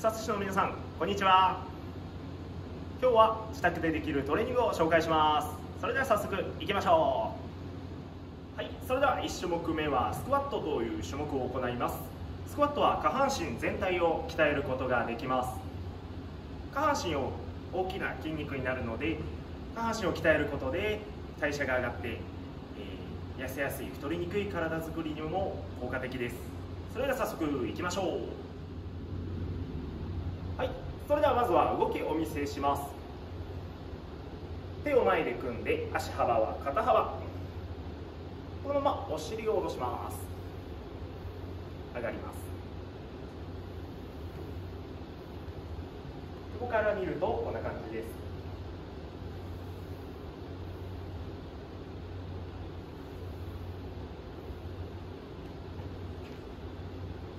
草津市の皆さんこんにちは。今日は自宅でできるトレーニングを紹介します。それでは早速いきましょう。はいそれでは1種目目はスクワットという種目を行います。スクワットは下半身全体を鍛えることができます。下半身を大きな筋肉になるので下半身を鍛えることで代謝が上がって、えー、痩せやすい太りにくい体づくりにも効果的です。それでは早速いきましょう。はい。それではまずは動きをお見せします。手を前で組んで足幅は肩幅。このままお尻を下ろします。上がります。ここから見るとこんな感じです。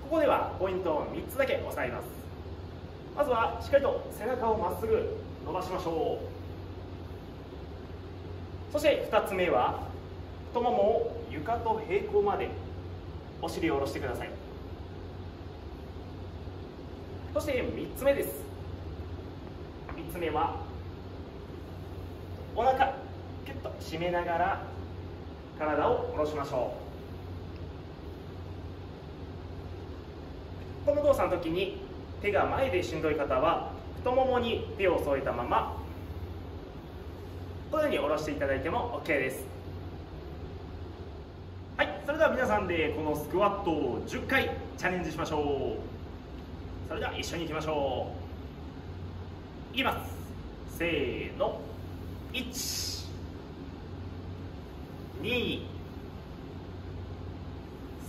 ここではポイントを3つだけ押さえます。まずはしっかりと背中をまっすぐ伸ばしましょう。そして2つ目は太ももを床と平行までお尻を下ろしてください。そして3つ目です。3つ目はお腹キュッと締めながら体を下ろしましょう。この動作の時に手が前でしんどい方は太ももに手を添えたままこのように下ろしていただいても OK です。はいそれでは皆さんでこのスクワットを10回チャレンジしましょう。それでは一緒にいきましょう。いきます。せーの。1 2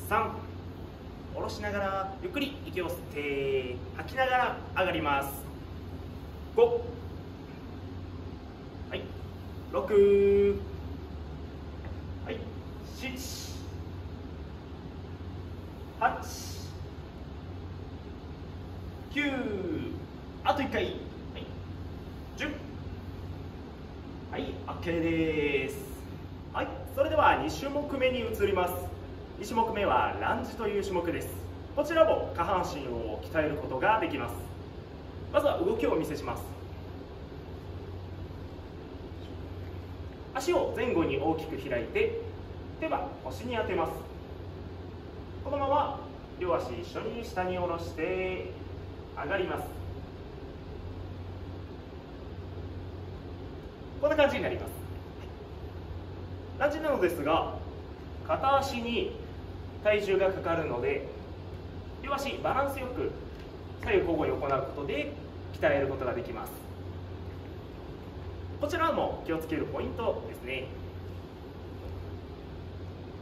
3下ろしながらゆっくり息を吸って吐きながら上がります。5はい。6はい。7 8 9あと1回、はい、10はい。OK です。はい。それでは2種目目に移ります。2種目目はランジという種目です。こちらも下半身を鍛えることができます。まずは動きをお見せします。足を前後に大きく開いて手は腰に当てます。このまま両足一緒に下に下ろして上がります。こんな感じになります。ランジなのですが片足に体重がかかるので両足バランスよく左右交互に行うことで鍛えることができます。こちらも気をつけるポイントですね。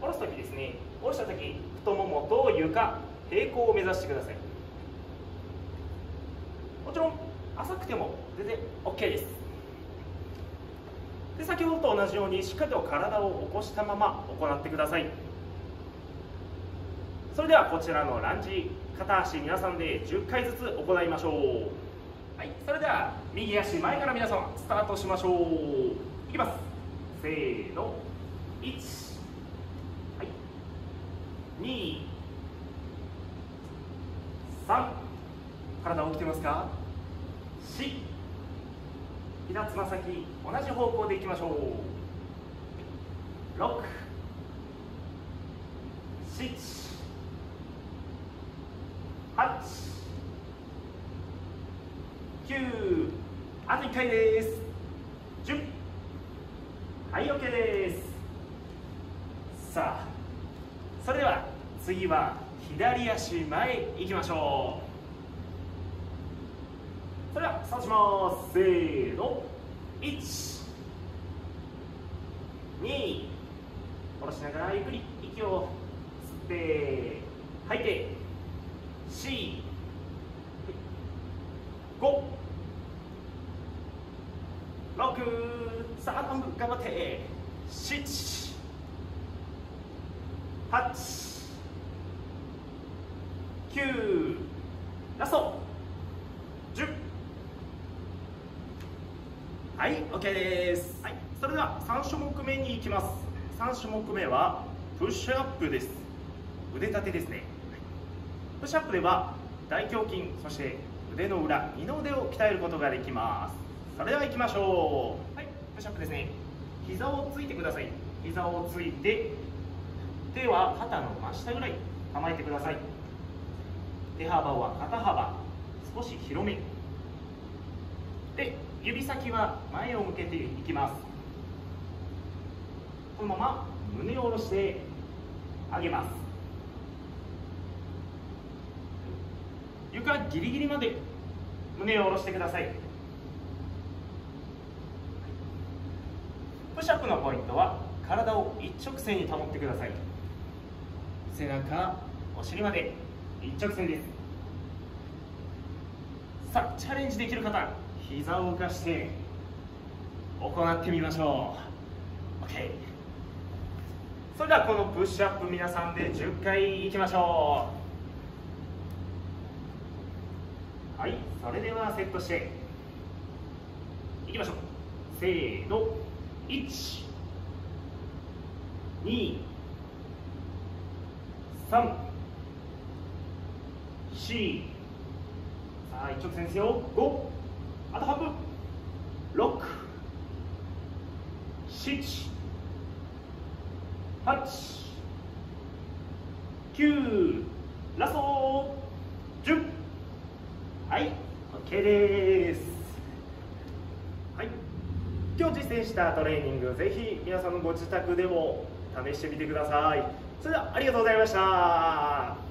下ろす時ですね下ろした時太ももと床平行を目指してください。もちろん浅くても全然 OK です。で先ほどと同じようにしっかりと体を起こしたまま行ってください。それではこちらのランジ片足皆さんで10回ずつ行いましょう。はいそれでは右足前から皆さんスタートしましょう。いきます。せーの。1はい。2 3体起きてますか？4膝つま先同じ方向でいきましょう。6 7 9あと1回です10はい OK ですさあそれでは次は左足前行きましょう。それではスタートします。せーの。1 2下ろしながらゆっくり息を吸って吐いて。四五六さあ頑張って七八九ラスト十。はい OK です、はい、それでは3種目目に行きます。3種目目はプッシュアップです。腕立てですねプッシュアップでは大胸筋そして腕の裏二の腕を鍛えることができますそれでは行きましょうはいプッシュアップですね。膝をついてください。膝をついて手は肩の真下ぐらい構えてください。手幅は肩幅。少し広め。で指先は前を向けていきます。このまま胸を下ろして上げます。床ギリギリまで胸を下ろしてください。プシュアップのポイントは体を一直線に保ってください。背中お尻まで一直線です。さあチャレンジできる方膝を浮かして行ってみましょう。OK それではこのプッシュアップ皆さんで10回いきましょう。はいそれではセットして。いきましょう。せーの。1 2 3 4さあ一直線ですよ。5あと半分。6 7 8 9ラスト10はい。OK です。はい。今日実践したトレーニングぜひ皆さんのご自宅でも試してみてください。それではありがとうございました。